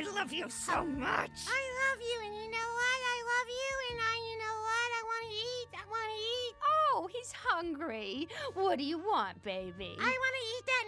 I love you so much. I love you, and you know what? I love you, and I, you know what? I want to eat. I want to eat. Oh, he's hungry. What do you want, baby? I want to eat that.